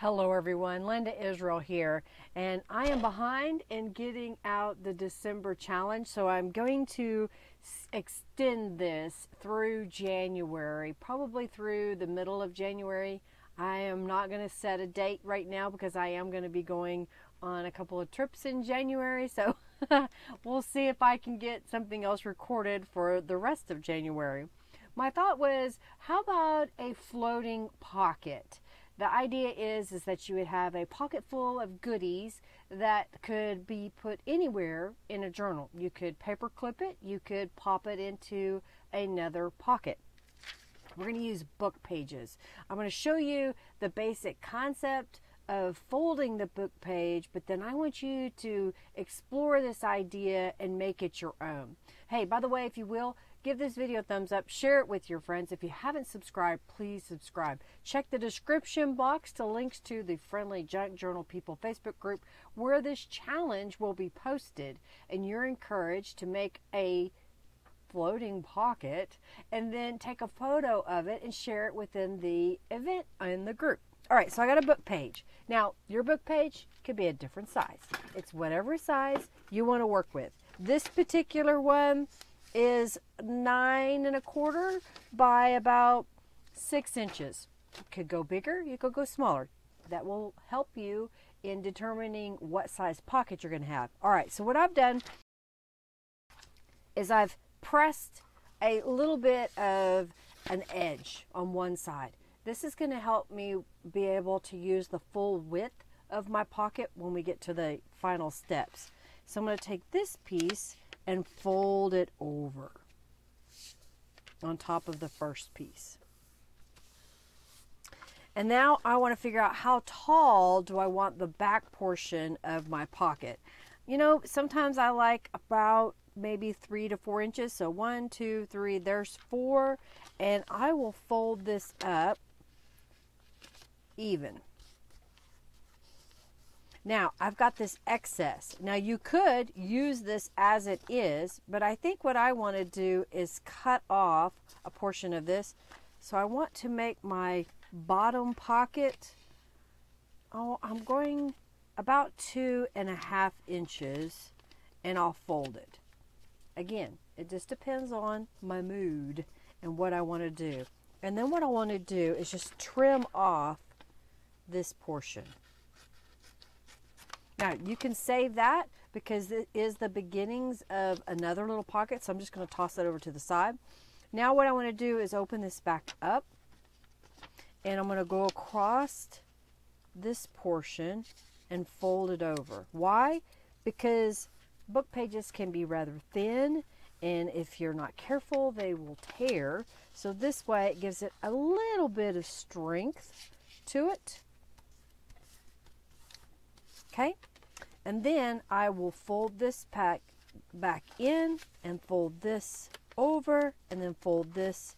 Hello everyone, Linda Israel here, and I am behind in getting out the December challenge, so I'm going to extend this through January, probably through the middle of January. I am not going to set a date right now because I am going to be going on a couple of trips in January, so we'll see if I can get something else recorded for the rest of January. My thought was, how about a floating pocket? The idea is is that you would have a pocket full of goodies that could be put anywhere in a journal. You could paper clip it, you could pop it into another pocket. We're going to use book pages. I'm going to show you the basic concept of folding the book page, but then I want you to explore this idea and make it your own. Hey, by the way, if you will, Give this video a thumbs up, share it with your friends. If you haven't subscribed, please subscribe. Check the description box to links to the Friendly Junk Journal People Facebook group where this challenge will be posted. And you're encouraged to make a floating pocket and then take a photo of it and share it within the event in the group. All right, so I got a book page. Now, your book page could be a different size. It's whatever size you want to work with. This particular one is nine and a quarter by about six inches. You could go bigger, you could go smaller. That will help you in determining what size pocket you're going to have. All right, so what I've done is I've pressed a little bit of an edge on one side. This is going to help me be able to use the full width of my pocket when we get to the final steps. So I'm going to take this piece and fold it over on top of the first piece. And now I want to figure out how tall do I want the back portion of my pocket. You know, sometimes I like about maybe three to four inches. So one, two, three, there's four. And I will fold this up even. Now, I've got this excess. Now, you could use this as it is, but I think what I want to do is cut off a portion of this. So I want to make my bottom pocket, oh, I'm going about two and a half inches, and I'll fold it. Again, it just depends on my mood and what I want to do. And then what I want to do is just trim off this portion. Now you can save that because it is the beginnings of another little pocket. So I'm just going to toss that over to the side. Now what I want to do is open this back up and I'm going to go across this portion and fold it over. Why? Because book pages can be rather thin and if you're not careful they will tear. So this way it gives it a little bit of strength to it. Okay, and then I will fold this pack back in and fold this over and then fold this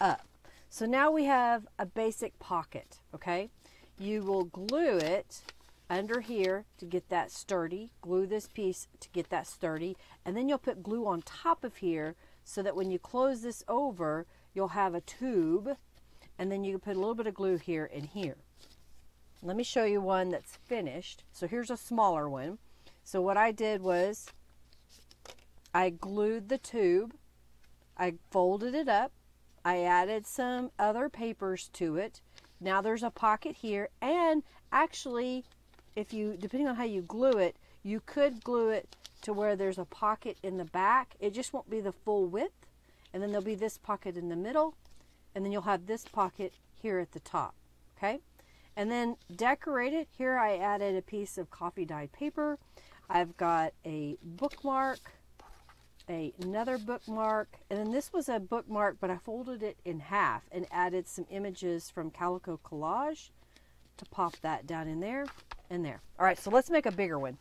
up. So now we have a basic pocket, okay? You will glue it under here to get that sturdy, glue this piece to get that sturdy, and then you'll put glue on top of here so that when you close this over, you'll have a tube, and then you can put a little bit of glue here and here. Let me show you one that's finished. So here's a smaller one. So what I did was I glued the tube, I folded it up, I added some other papers to it. Now there's a pocket here and actually if you depending on how you glue it, you could glue it to where there's a pocket in the back. It just won't be the full width. And then there'll be this pocket in the middle. And then you'll have this pocket here at the top. Okay? And then decorate it. Here I added a piece of coffee dyed paper. I've got a bookmark, a, another bookmark, and then this was a bookmark, but I folded it in half and added some images from Calico Collage to pop that down in there and there. All right, so let's make a bigger one.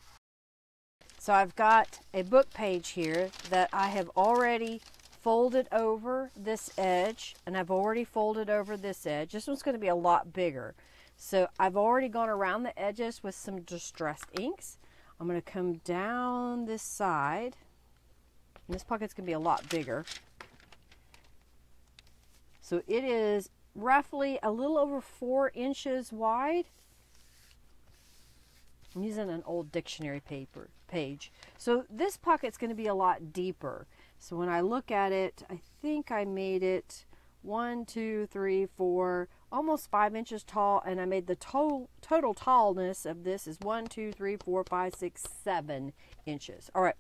So I've got a book page here that I have already folded over this edge and I've already folded over this edge. This one's going to be a lot bigger. So I've already gone around the edges with some distressed inks. I'm going to come down this side. And this pocket's going to be a lot bigger. So it is roughly a little over four inches wide. I'm using an old dictionary paper page. So this pocket's going to be a lot deeper. So when I look at it, I think I made it one, two, three, four, almost five inches tall, and I made the total total tallness of this is one, two, three, four, five, six, seven inches. All right,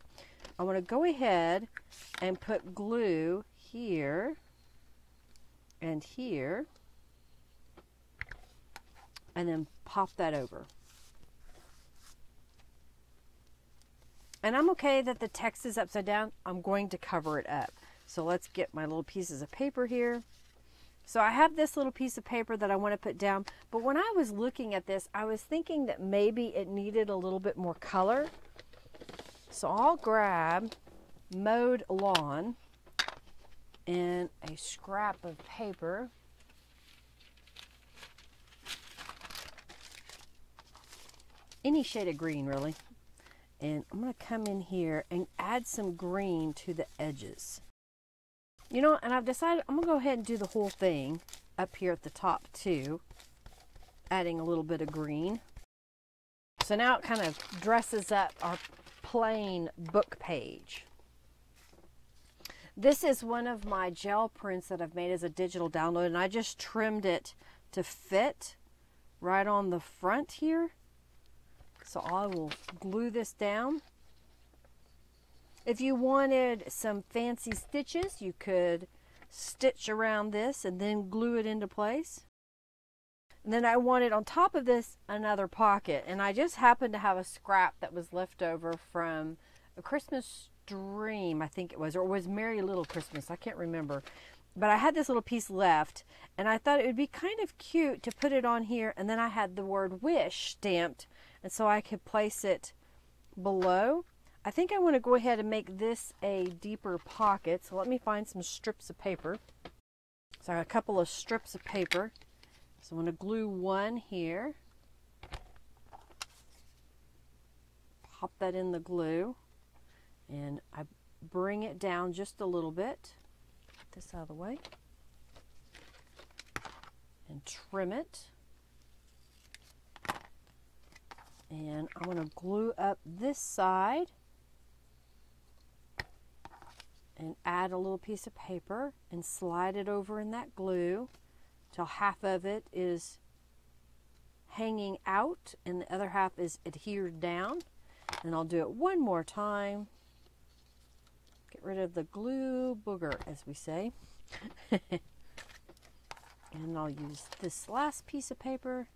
I want to go ahead and put glue here and here, and then pop that over. And I'm okay that the text is upside down. I'm going to cover it up. So let's get my little pieces of paper here. So I have this little piece of paper that I want to put down. But when I was looking at this, I was thinking that maybe it needed a little bit more color. So I'll grab mowed lawn and a scrap of paper. Any shade of green, really and I'm going to come in here and add some green to the edges. You know, and I've decided I'm going to go ahead and do the whole thing up here at the top too, adding a little bit of green. So now it kind of dresses up our plain book page. This is one of my gel prints that I've made as a digital download, and I just trimmed it to fit right on the front here. So I will glue this down. If you wanted some fancy stitches, you could stitch around this and then glue it into place. And then I wanted on top of this another pocket, and I just happened to have a scrap that was left over from a Christmas dream, I think it was, or it was Merry Little Christmas, I can't remember. But I had this little piece left, and I thought it would be kind of cute to put it on here, and then I had the word wish stamped and so I could place it below. I think I want to go ahead and make this a deeper pocket. So let me find some strips of paper. So I got a couple of strips of paper. So I'm going to glue one here. Pop that in the glue. And I bring it down just a little bit. Get this out of the way. And trim it. And I'm going to glue up this side and add a little piece of paper and slide it over in that glue till half of it is hanging out and the other half is adhered down. And I'll do it one more time. Get rid of the glue booger, as we say. and I'll use this last piece of paper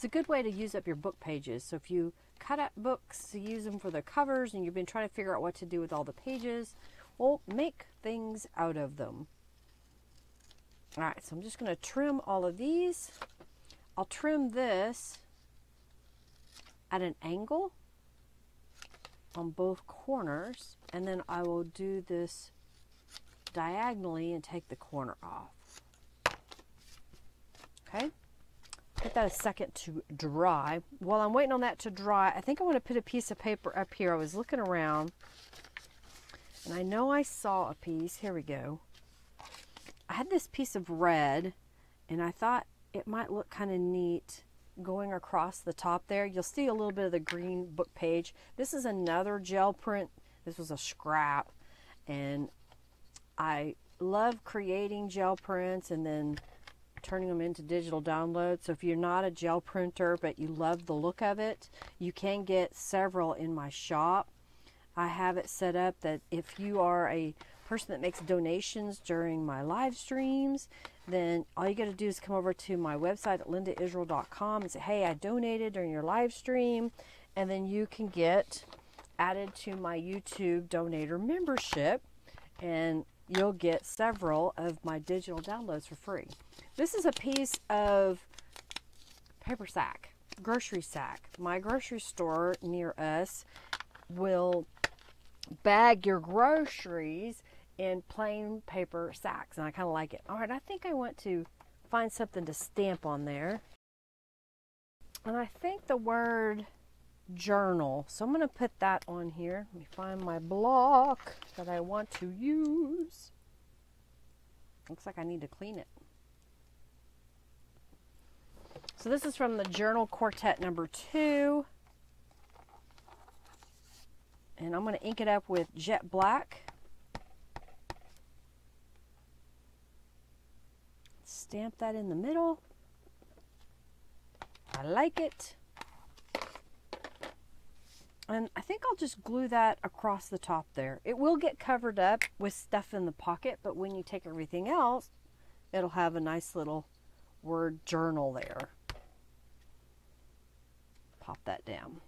it's a good way to use up your book pages. So if you cut out books to use them for the covers and you've been trying to figure out what to do with all the pages, well, make things out of them. All right, so I'm just going to trim all of these. I'll trim this at an angle on both corners, and then I will do this diagonally and take the corner off. Okay. Get that a second to dry. While I'm waiting on that to dry, I think I want to put a piece of paper up here. I was looking around and I know I saw a piece. Here we go. I had this piece of red and I thought it might look kind of neat going across the top there. You'll see a little bit of the green book page. This is another gel print. This was a scrap and I love creating gel prints and then turning them into digital downloads. So if you're not a gel printer but you love the look of it, you can get several in my shop. I have it set up that if you are a person that makes donations during my live streams, then all you got to do is come over to my website at lindaisrael.com and say, hey, I donated during your live stream. And then you can get added to my YouTube donator membership. And you'll get several of my digital downloads for free. This is a piece of paper sack, grocery sack. My grocery store near us will bag your groceries in plain paper sacks, and I kind of like it. All right, I think I want to find something to stamp on there. And I think the word journal. So I'm going to put that on here. Let me find my block that I want to use. Looks like I need to clean it. So this is from the Journal Quartet number two. And I'm going to ink it up with jet black. Stamp that in the middle. I like it. And I think I'll just glue that across the top there. It will get covered up with stuff in the pocket, but when you take everything else, it'll have a nice little word journal there. Pop that down.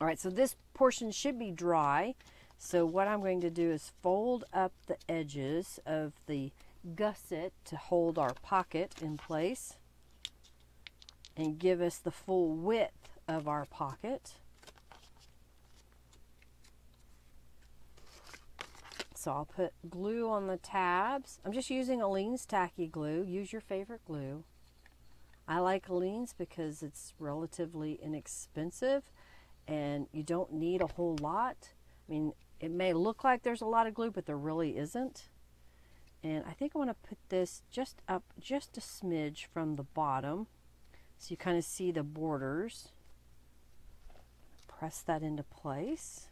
All right, so this portion should be dry. So what I'm going to do is fold up the edges of the gusset to hold our pocket in place and give us the full width of our pocket. So I'll put glue on the tabs. I'm just using Aleene's Tacky Glue. Use your favorite glue. I like Aleene's because it's relatively inexpensive and you don't need a whole lot. I mean, it may look like there's a lot of glue, but there really isn't. And I think I want to put this just up just a smidge from the bottom so you kind of see the borders. Press that into place.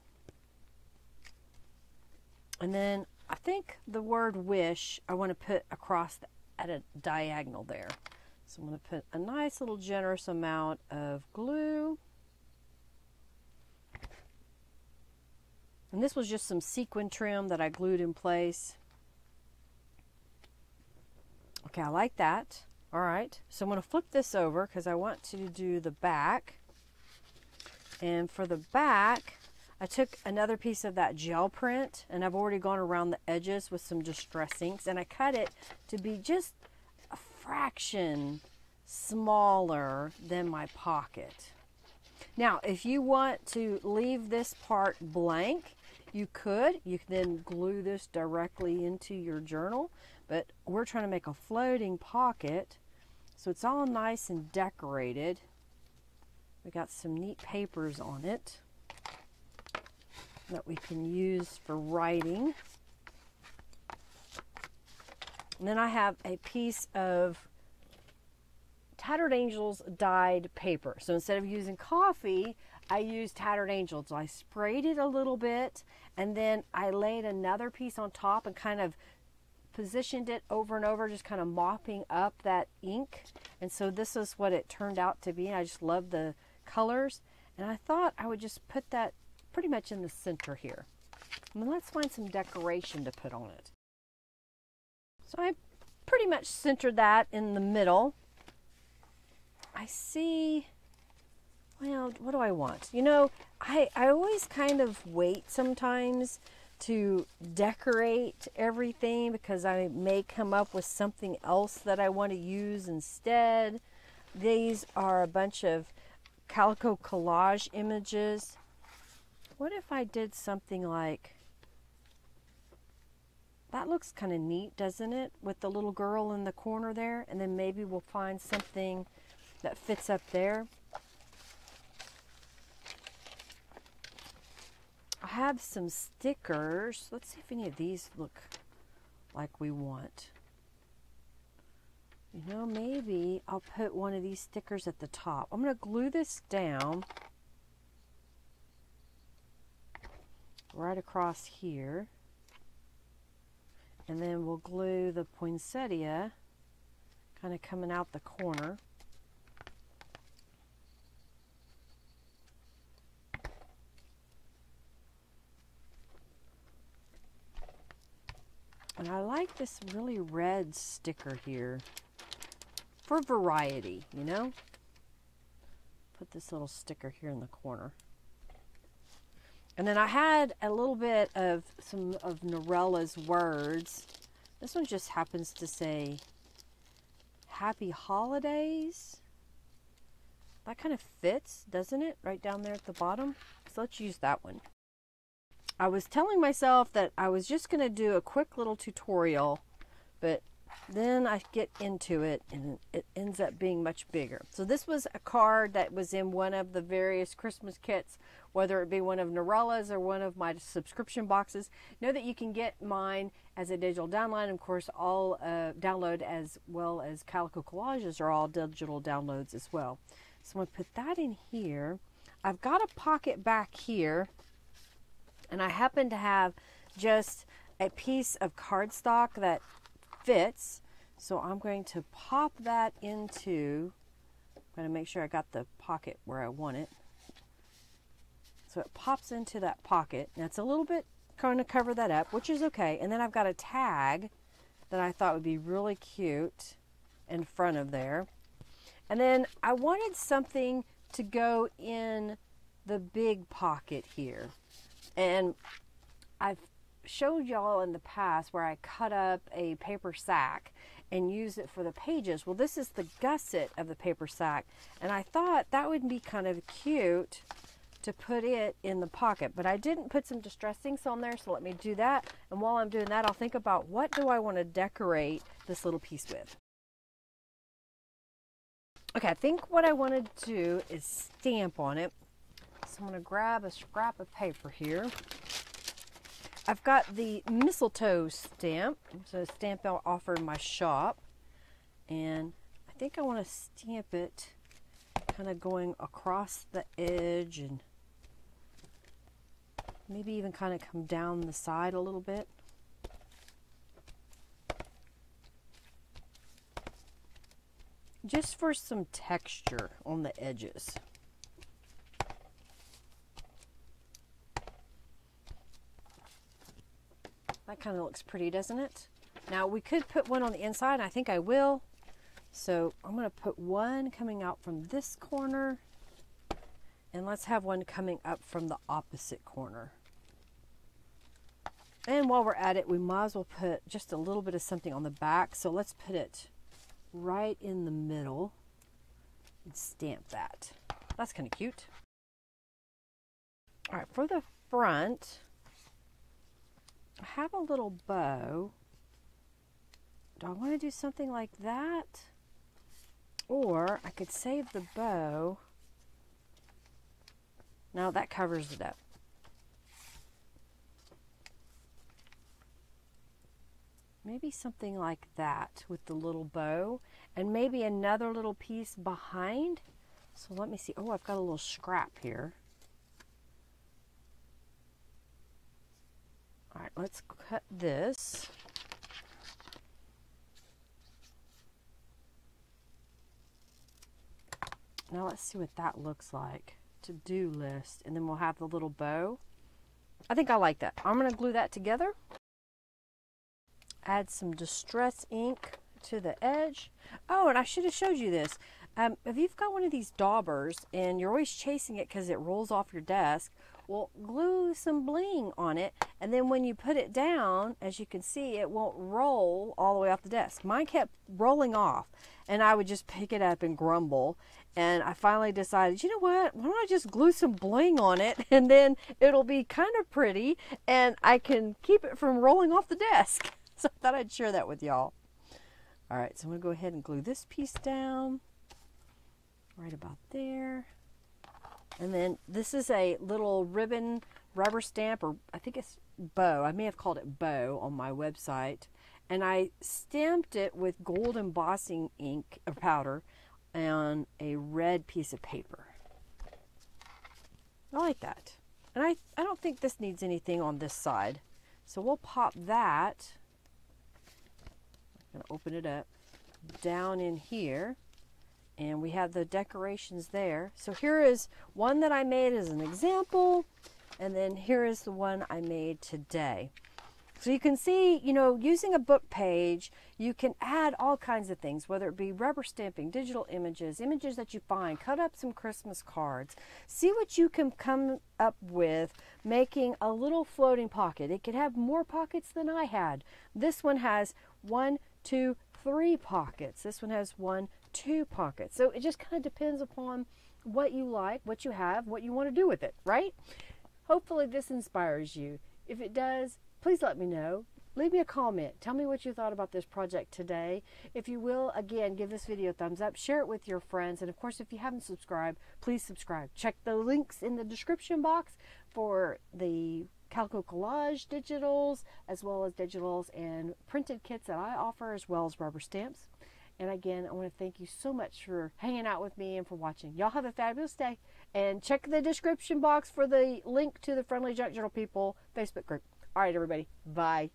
And then I think the word wish I want to put across the, at a diagonal there. So I'm going to put a nice little generous amount of glue. And this was just some sequin trim that I glued in place. Okay, I like that. All right, so I'm going to flip this over because I want to do the back. And for the back, I took another piece of that gel print and I've already gone around the edges with some distress inks and I cut it to be just a fraction smaller than my pocket. Now, if you want to leave this part blank, you could. You can then glue this directly into your journal, but we're trying to make a floating pocket, so it's all nice and decorated. We got some neat papers on it that we can use for writing. And then I have a piece of Tattered Angels dyed paper. So instead of using coffee, I used Tattered Angels. I sprayed it a little bit and then I laid another piece on top and kind of positioned it over and over, just kind of mopping up that ink. And so this is what it turned out to be. And I just love the colors. And I thought I would just put that pretty much in the center here. And let's find some decoration to put on it. So I pretty much centered that in the middle. I see, well, what do I want? You know, I, I always kind of wait sometimes to decorate everything because I may come up with something else that I want to use instead. These are a bunch of calico collage images what if I did something like, that looks kind of neat, doesn't it? With the little girl in the corner there. And then maybe we'll find something that fits up there. I have some stickers. Let's see if any of these look like we want. You know, maybe I'll put one of these stickers at the top. I'm going to glue this down right across here. And then we'll glue the poinsettia kind of coming out the corner. And I like this really red sticker here for variety, you know? Put this little sticker here in the corner. And then I had a little bit of some of Norella's words. This one just happens to say Happy Holidays. That kind of fits, doesn't it? Right down there at the bottom. So let's use that one. I was telling myself that I was just going to do a quick little tutorial, but then I get into it and it ends up being much bigger. So this was a card that was in one of the various Christmas kits, whether it be one of Norella's or one of my subscription boxes. Know that you can get mine as a digital download. Of course, all uh, download as well as Calico Collages are all digital downloads as well. So I'm going to put that in here. I've got a pocket back here And I happen to have just a piece of cardstock that fits. So I'm going to pop that into, I'm going to make sure I got the pocket where I want it. So it pops into that pocket. Now it's a little bit going to cover that up, which is okay. And then I've got a tag that I thought would be really cute in front of there. And then I wanted something to go in the big pocket here. And I've showed y'all in the past where I cut up a paper sack and use it for the pages. Well, this is the gusset of the paper sack. And I thought that would be kind of cute to put it in the pocket. But I didn't put some distress inks on there, so let me do that. And while I'm doing that, I'll think about what do I want to decorate this little piece with. Okay, I think what I want to do is stamp on it. I'm going to grab a scrap of paper here. I've got the mistletoe stamp. It's a stamp I'll offer in my shop. And I think I want to stamp it kind of going across the edge and maybe even kind of come down the side a little bit. Just for some texture on the edges. That kind of looks pretty, doesn't it? Now we could put one on the inside, I think I will. So I'm going to put one coming out from this corner and let's have one coming up from the opposite corner. And while we're at it, we might as well put just a little bit of something on the back. So let's put it right in the middle and stamp that. That's kind of cute. All right, for the front, I have a little bow. Do I want to do something like that? Or I could save the bow. Now that covers it up. Maybe something like that with the little bow and maybe another little piece behind. So let me see. Oh, I've got a little scrap here. All right, let's cut this. Now let's see what that looks like. To-do list. And then we'll have the little bow. I think I like that. I'm going to glue that together. Add some distress ink to the edge. Oh, and I should have showed you this. Um, if you've got one of these daubers and you're always chasing it because it rolls off your desk, well, glue some bling on it, and then when you put it down, as you can see, it won't roll all the way off the desk. Mine kept rolling off, and I would just pick it up and grumble. And I finally decided, you know what? Why don't I just glue some bling on it, and then it'll be kind of pretty, and I can keep it from rolling off the desk. So I thought I'd share that with y'all. All right, so I'm going to go ahead and glue this piece down right about there. And then this is a little ribbon rubber stamp, or I think it's bow. I may have called it bow on my website. And I stamped it with gold embossing ink or powder on a red piece of paper. I like that. And I, I don't think this needs anything on this side. So we'll pop that. I'm going to open it up down in here and we have the decorations there. So here is one that I made as an example, and then here is the one I made today. So you can see, you know, using a book page, you can add all kinds of things, whether it be rubber stamping, digital images, images that you find, cut up some Christmas cards. See what you can come up with making a little floating pocket. It could have more pockets than I had. This one has one, two, three pockets. This one has one, two pockets. So it just kind of depends upon what you like, what you have, what you want to do with it, right? Hopefully, this inspires you. If it does, please let me know. Leave me a comment. Tell me what you thought about this project today. If you will, again, give this video a thumbs up, share it with your friends, and of course, if you haven't subscribed, please subscribe. Check the links in the description box for the Calico Collage digitals, as well as digitals and printed kits that I offer, as well as rubber stamps. And again, I want to thank you so much for hanging out with me and for watching. Y'all have a fabulous day. And check the description box for the link to the Friendly Junk Journal People Facebook group. All right, everybody. Bye.